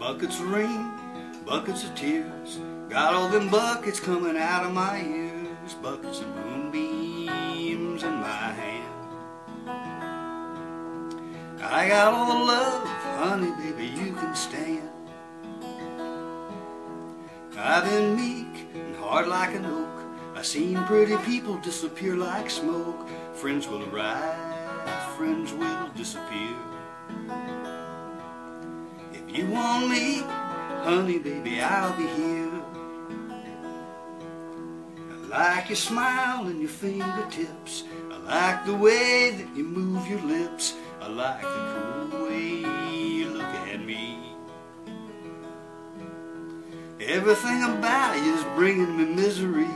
Buckets of rain, buckets of tears. Got all them buckets coming out of my ears. Buckets of moonbeams in my hand. I got all the love, honey, baby, you can stand. I've been meek and hard like an oak. I've seen pretty people disappear like smoke. Friends will arrive, friends will disappear. You want me, honey, baby, I'll be here. I like your smile and your fingertips. I like the way that you move your lips. I like the cool way you look at me. Everything about you is bringing me misery.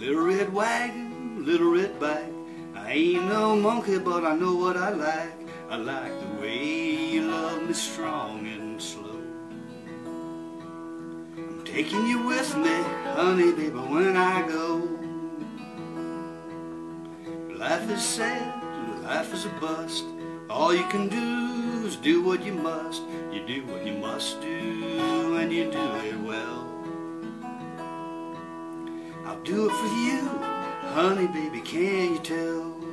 Little red wagon, little red bike. I ain't no monkey, but I know what I like. I like the way you love me strong and slow. I'm taking you with me, honey, baby, when I go. Life is sad, life is a bust. All you can do is do what you must. You do what you must do, and you do it well. I'll do it for you, honey, baby, can you tell?